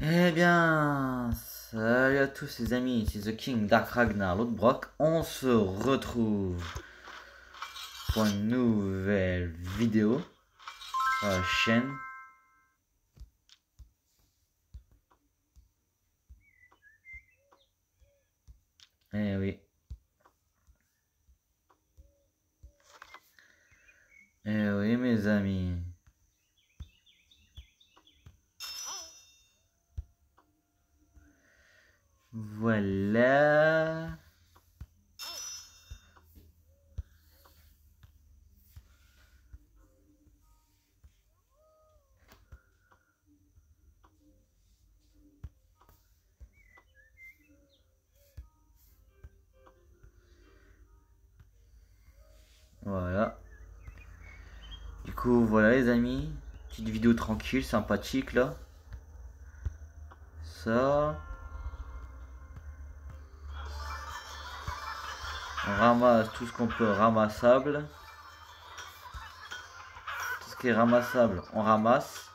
Eh bien, salut à tous les amis, c'est The King Dark Ragnar Brock. On se retrouve pour une nouvelle vidéo sur chaîne. Eh oui. Eh oui mes amis. Voilà. Voilà. Du coup, voilà les amis. Petite vidéo tranquille, sympathique là. Ça. On ramasse tout ce qu'on peut ramassable. Tout ce qui est ramassable, on ramasse.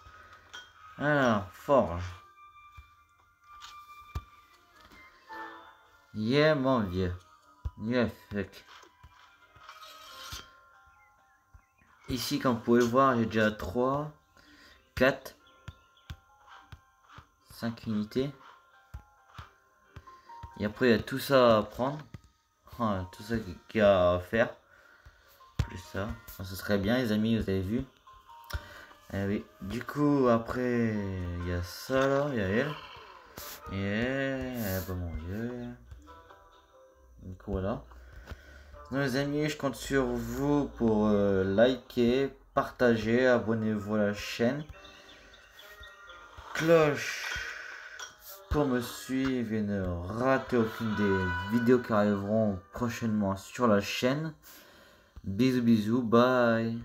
Alors, forge. Yeah, mon vieux. Yeah, fuck. Ici, comme vous pouvez voir, j'ai déjà 3, 4, 5 unités. Et après, il y a tout ça à prendre. Ah, tout ça qu'il y a à faire. Plus ça. ce serait bien, les amis, vous avez vu. Eh oui. Du coup, après, il y a ça là, il y a elle. Et elle, pas mon dieu. Donc voilà. Donc, les amis, je compte sur vous pour euh, liker, partager, abonnez-vous à la chaîne. Cloche pour me suivre et ne rater aucune des vidéos qui arriveront prochainement sur la chaîne. Bisous bisous, bye